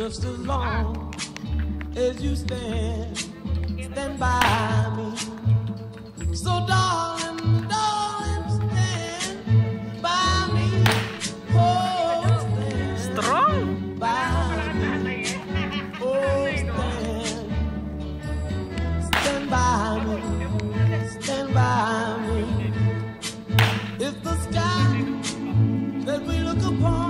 Just as long as you stand, stand by me. So, darling, darling, stand by me. Oh, stand Strong! by me. Oh, stand, stand by me. Stand by me. If the sky that we look upon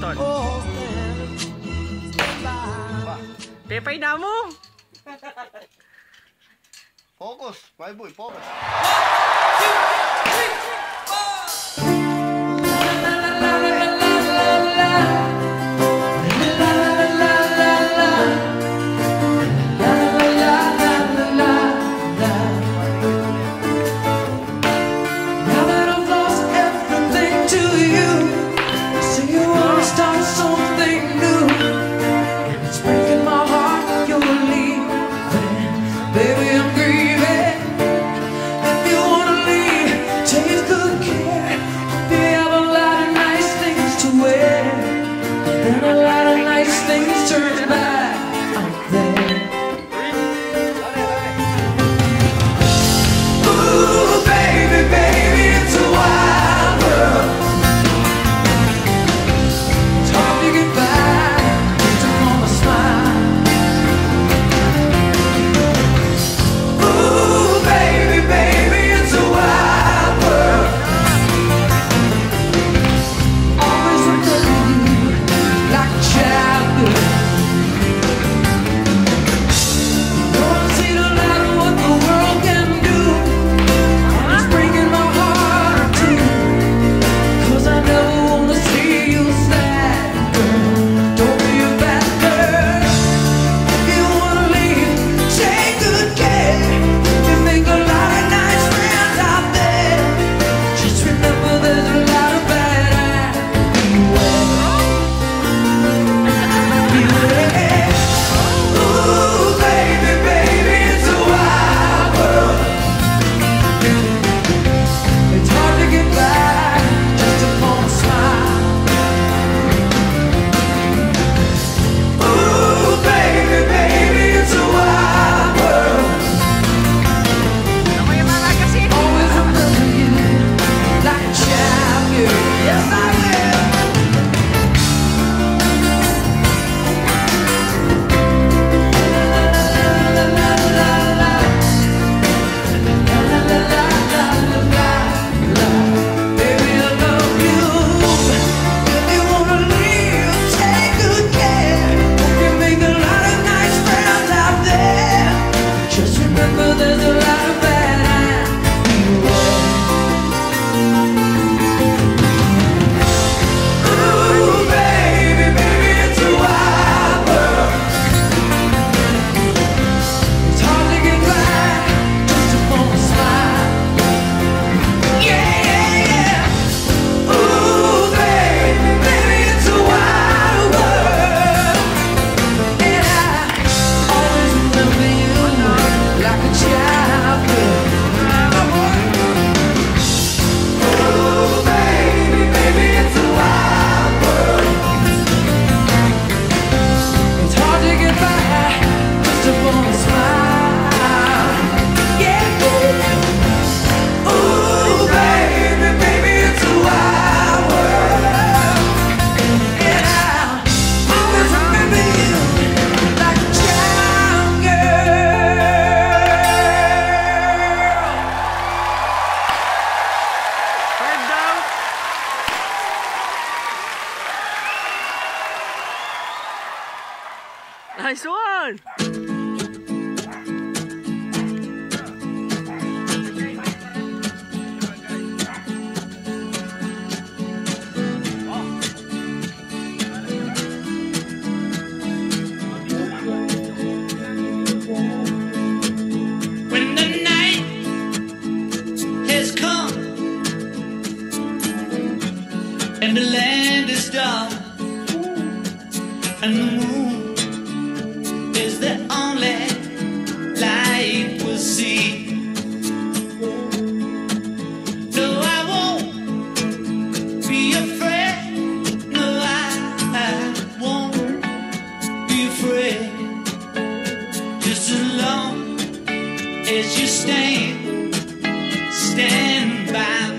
Stand, Batol. oh, stand, stand by me. Pepay na mo! Focus, my boy, focus. good. Nice one! When the night has come and the land is dark and the moon be. Just as long as you stand, stand by